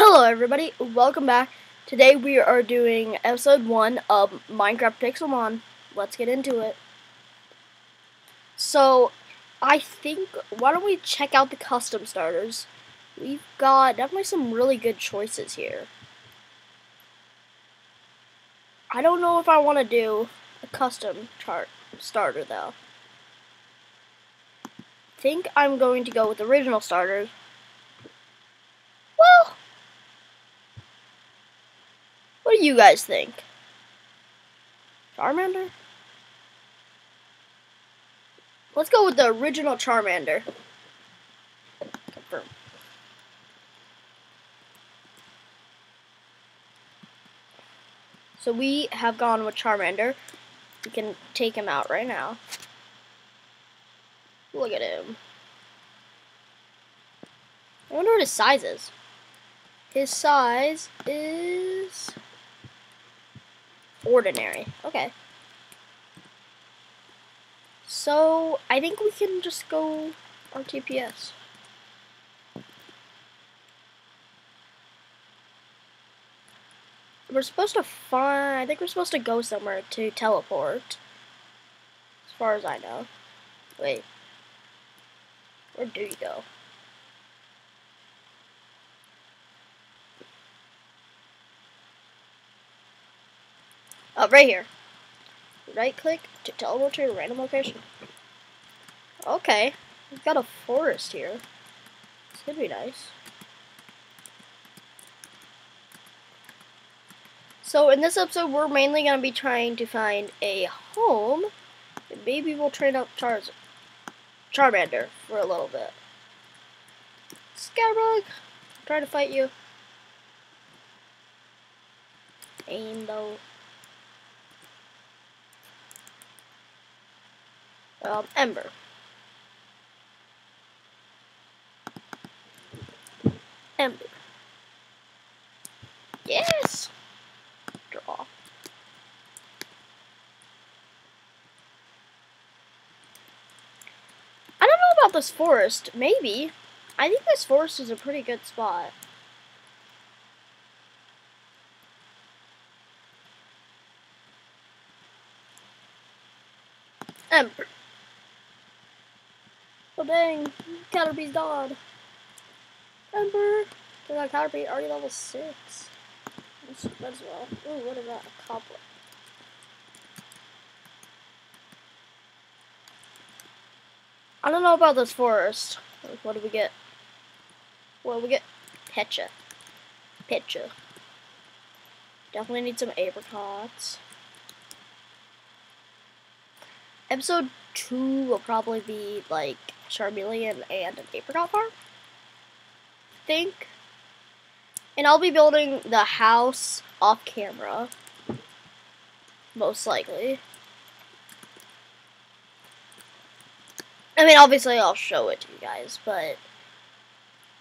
Hello everybody, welcome back. Today we are doing episode 1 of Minecraft Pixelmon. Let's get into it. So, I think, why don't we check out the custom starters? We've got definitely some really good choices here. I don't know if I want to do a custom chart starter though. think I'm going to go with the original starters. Well, what do you guys think? Charmander? Let's go with the original Charmander. Confirm. So we have gone with Charmander. We can take him out right now. Look at him. I wonder what his size is. His size is ordinary. Okay. So, I think we can just go RTPS. We're supposed to find, I think we're supposed to go somewhere to teleport. As far as I know. Wait. Where do you go? Oh, right here. Right click to teleport to a random location. Okay. We've got a forest here. This could be nice. So in this episode, we're mainly going to be trying to find a home. And maybe we'll train up Char's Charmander for a little bit. I'm trying to fight you. Aim though. Um, Ember. Ember. Yes! Draw. I don't know about this forest. Maybe. I think this forest is a pretty good spot. Ember. Dang, Caterpie's died. Ember. They got Caterpie already level 6. Might as well. Ooh, what is that? A cobweb. I don't know about this forest. What do we get? Do we get? Pecha. Pecha. Definitely need some apricots. Episode 2 will probably be like Charmeleon and an apricot farm. I think. And I'll be building the house off camera. Most likely. I mean, obviously I'll show it to you guys, but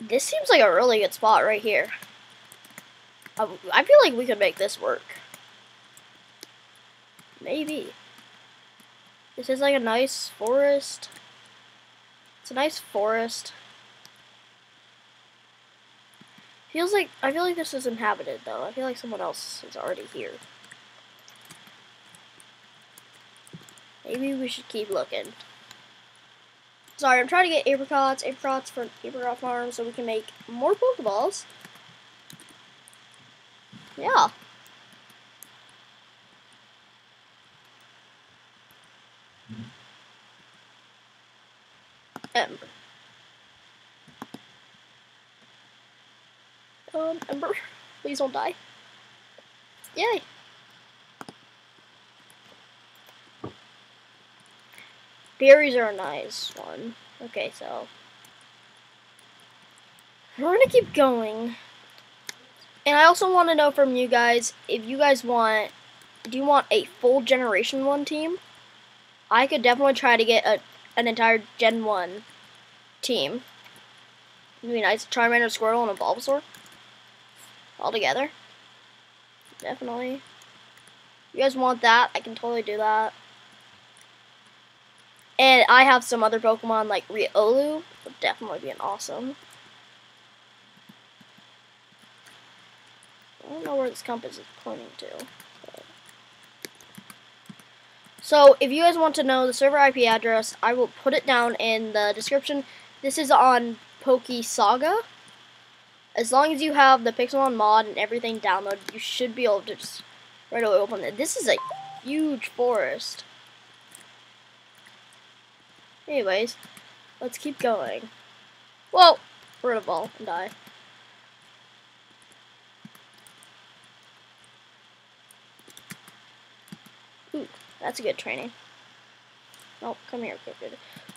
this seems like a really good spot right here. Um, I feel like we could make this work. Maybe. This is like a nice forest. It's a nice forest. Feels like, I feel like this is inhabited though. I feel like someone else is already here. Maybe we should keep looking. Sorry, I'm trying to get apricots, apricots for apricot farm so we can make more Pokeballs. Yeah. Ember. Um, Ember, please don't die. Yay! Berries are a nice one. Okay, so we're gonna keep going. And I also want to know from you guys if you guys want, do you want a full Generation 1 team? I could definitely try to get a, an entire Gen 1 team. It'd be nice Charmander, Squirtle, and a Bulbasaur. All together. Definitely. you guys want that, I can totally do that. And I have some other Pokemon like Riolu. Would definitely be an awesome. I don't know where this compass is pointing to. So, if you guys want to know the server IP address, I will put it down in the description. This is on PokeSaga. As long as you have the Pixelmon mod and everything downloaded, you should be able to just right away open it. This is a huge forest. Anyways, let's keep going. Whoa! We're gonna fall and die. Ooh, that's a good training. Oh, come here.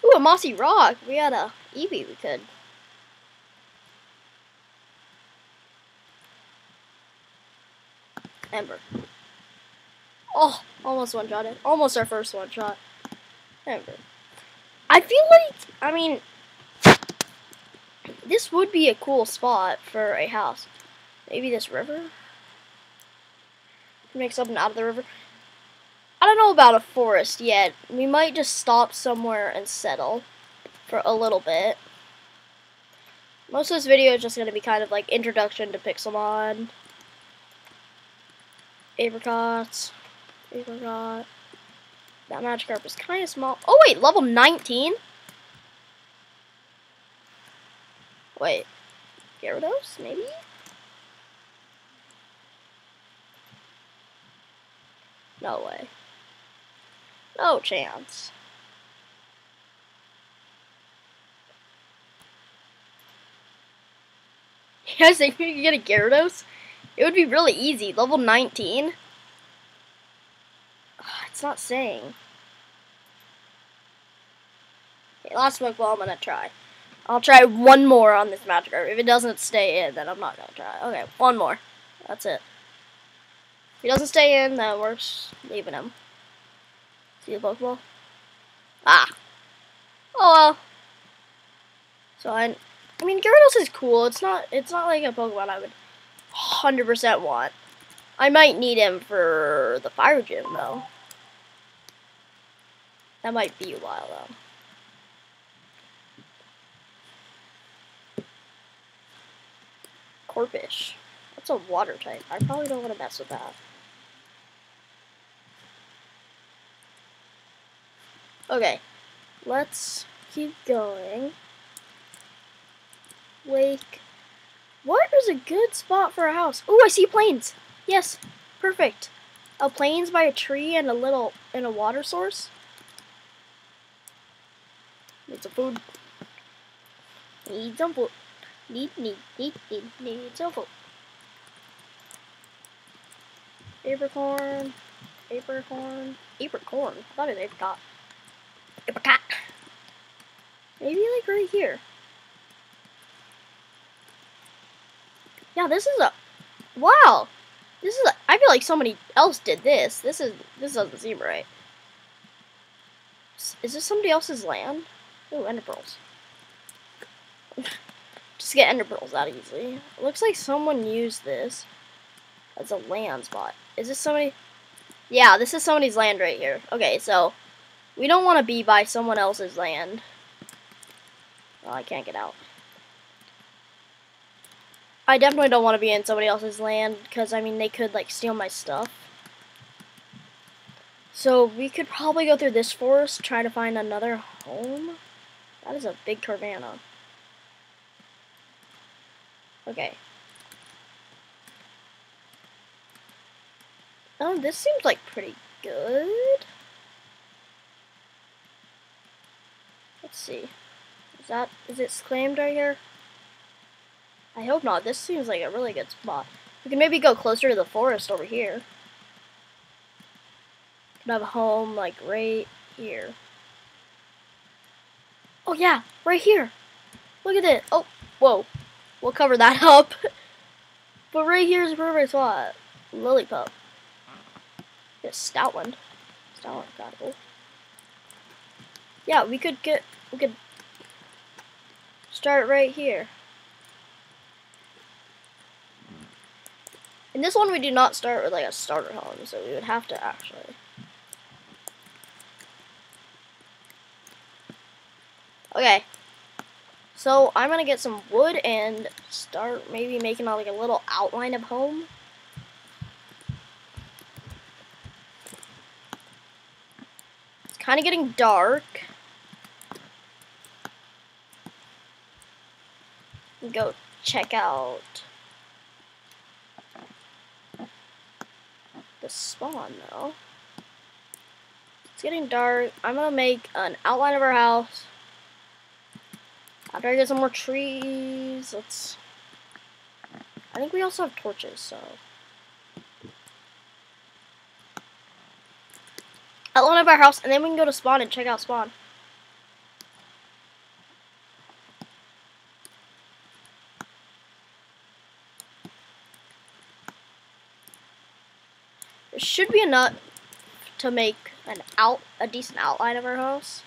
Ooh, a mossy rock. We had a Eevee we could. Ember. Oh, almost one shot it. Almost our first one shot. Ember. I feel like, I mean, this would be a cool spot for a house. Maybe this river? Make something out of the river. I don't know about a forest yet. We might just stop somewhere and settle for a little bit. Most of this video is just going to be kind of like introduction to Pixelmon. Apricots. Apricot. That Magikarp is kind of small. Oh, wait, level 19? Wait. Gyarados, maybe? No way. No chance. You think we get a Gyarados? It would be really easy. Level 19? It's not saying. Okay, last smoke Pokeball I'm gonna try. I'll try one more on this magic Magikarp. If it doesn't stay in, then I'm not gonna try. Okay, one more. That's it. If he doesn't stay in, then we're leaving him. See the Pokeball? Ah. Oh well. So I, I mean, Gyarados is cool. It's not. It's not like a Pokemon I would 100% want. I might need him for the fire gym though. That might be a while though. Corphish. That's a water type. I probably don't want to mess with that. Okay. Let's keep going. Wake. What is a good spot for a house? Oh, I see plains. Yes. Perfect. A plains by a tree and a little and a water source. Need some food. Need some food. Need, need, need, need, need some food. Apricorn. Apricorn. Apricorn. I thought it was apricot. Apricot. Maybe like right here. Yeah, this is a... Wow! This is a... I feel like somebody else did this. This is... This doesn't seem right. Is this somebody else's land? Oh, ender pearls. Just get ender pearls out easily. It looks like someone used this as a land spot. Is this somebody? Yeah, this is somebody's land right here. Okay, so we don't want to be by someone else's land. Oh, I can't get out. I definitely don't want to be in somebody else's land because, I mean, they could, like, steal my stuff. So we could probably go through this forest, try to find another home. That is a big Carvanha. Okay. Oh, this seems like pretty good. Let's see. Is that, is it claimed right here? I hope not. This seems like a really good spot. We can maybe go closer to the forest over here. Could have a home, like, right here. Oh yeah, right here. Look at it. Oh, whoa. We'll cover that up. but right here is a perfect spot. Lillipup. Yes, Stoutland. Stoutland got it. Yeah, we could get, we could start right here. In this one, we do not start with like a starter home, so we would have to actually. Okay. So I'm gonna get some wood and start maybe making like a little outline of home. It's kind of getting dark. Go check out the spawn though. It's getting dark. I'm gonna make an outline of our house. After I get some more trees, let's. I think we also have torches, so. Outline of our house, and then we can go to spawn and check out spawn. There should be enough to make an out a decent outline of our house.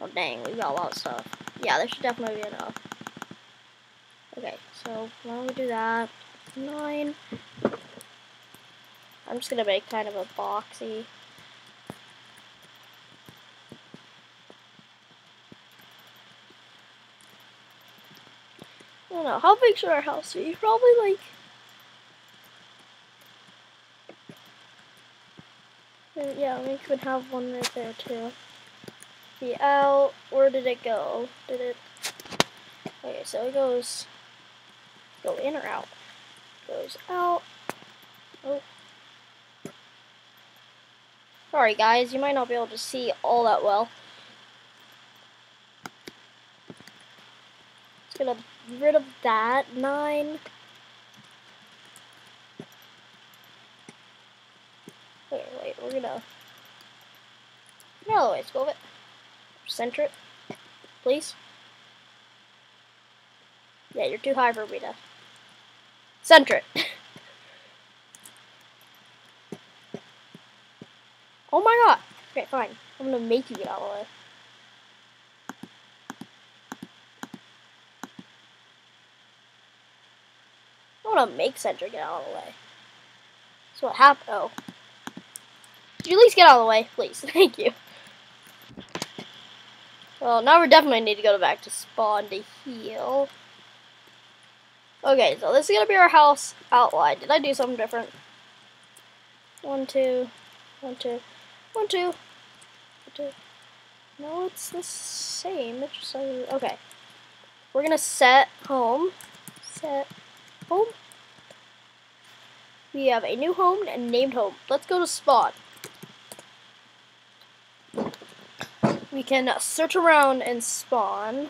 Oh dang, we got a lot of stuff. Yeah, there should definitely be enough. Okay, so why don't we do that? Nine. I'm just gonna make kind of a boxy. I don't know, how big should our house be? Probably like yeah, we could have one right there too. The out. Where did it go? Did it? Okay, so it goes. Go in or out? Goes out. Oh. Sorry guys, you might not be able to see all that well. Let's get rid of that. Nine. Wait, we're gonna... No, let's go it. Center it, please. Yeah, you're too high for me to... Center it. oh my god! Okay, fine. I'm gonna make you get out of the way. I wanna make Center get out of the way. So what happened? Oh. Could you at least get out of the way, please? Thank you. Well, now we definitely need to go back to spawn to heal. Okay, so this is gonna be our house outline. Did I do something different? One, two, one, two, one, two, one, two. No, it's the same. It's just okay. We're gonna set home. Set home. We have a new home and named home. Let's go to spawn. We can search around and spawn.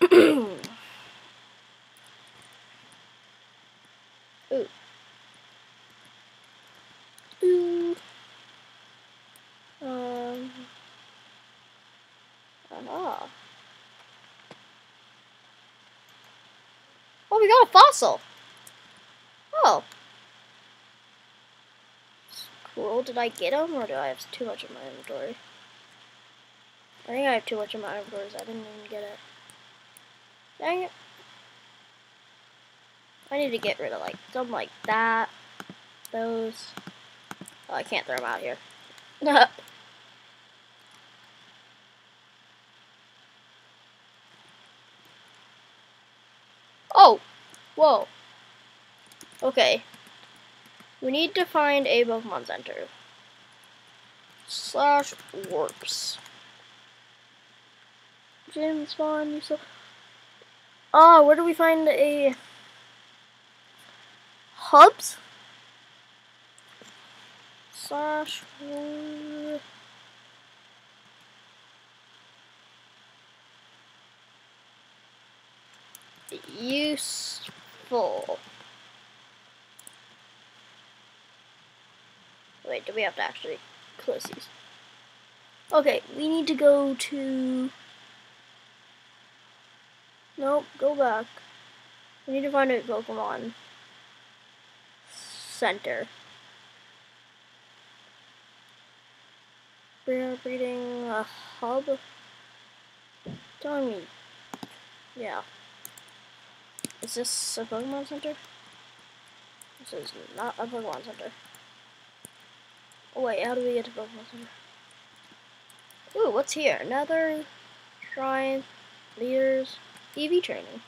Ooh. Ooh. Um. Aha. Oh, we got a fossil. Oh. Cool. Did I get them, or do I have too much in my inventory? I think I have too much in my inventory, so I didn't even get it. Dang it. I need to get rid of, like, some like that. Those. Oh, I can't throw them out here. No. Oh! Whoa. Okay. We need to find a Pokemon Center. Slash warps. Gym spawn, you so. Oh, ah, where do we find a hubs? Slash useful. Wait, do we have to actually close these? Okay, we need to go to... Nope, go back. We need to find a Pokemon Center. We are breeding a hub. Telling me. Yeah. Is this a Pokemon Center? This is not a Pokemon Center. Oh wait, how do we get to Pokemon Center? Ooh, what's here? Another shrine, leaders, EV training.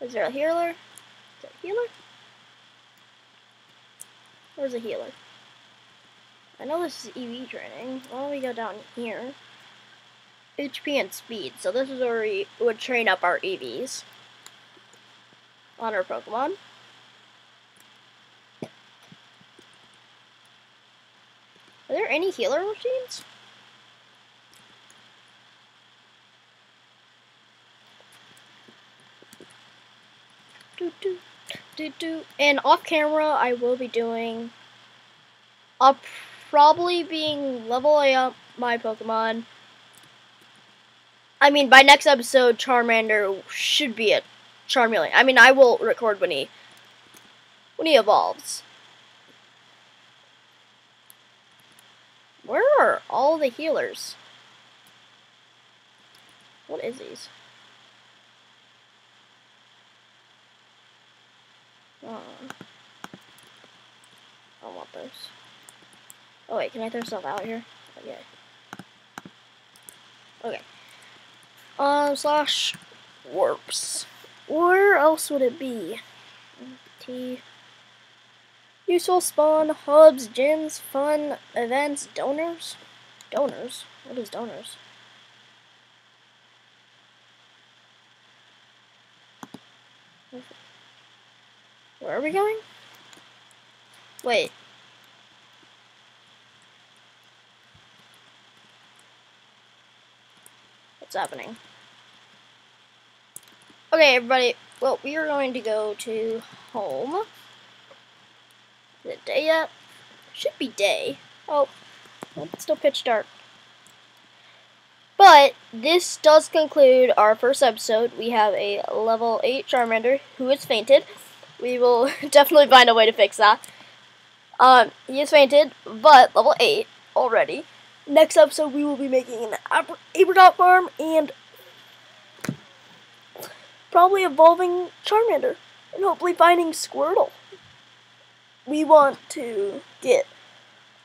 Is there a healer? Is there a healer? Where's a healer? I know this is EV training. Why don't we go down here? HP and speed. So this is where we would train up our EVs on our Pokemon. There any healer machines? Do, do, do, do. And off camera, I will be doing. I'll probably being leveling up my Pokemon. I mean, by next episode, Charmander should be a Charmeleon. I mean, I will record when he when he evolves. Where are all the healers? What is these? I don't want those. Oh wait, can I throw stuff out here? Okay. Okay. Um, slash warps. Where else would it be? T. Useful spawn, hubs, gyms, fun, events, donors? Donors? What is donors? Where are we going? Wait. What's happening? Okay, everybody. Well, we are going to go to home. It day yet? Should be day. Oh, it's still pitch dark. But this does conclude our first episode. We have a level 8 Charmander who has fainted. We will definitely find a way to fix that. Um, he has fainted, but level 8 already. Next episode, we will be making an apricot farm and probably evolving Charmander and hopefully finding Squirtle. We want to get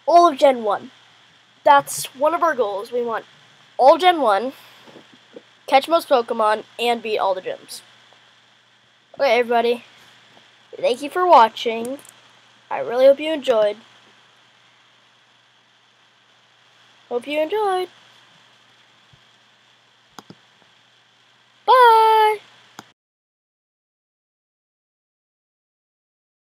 all of Gen 1. That's one of our goals. We want all Gen 1, catch most Pokemon, and beat all the gyms. Okay, everybody. Thank you for watching. I really hope you enjoyed. Hope you enjoyed. Bye!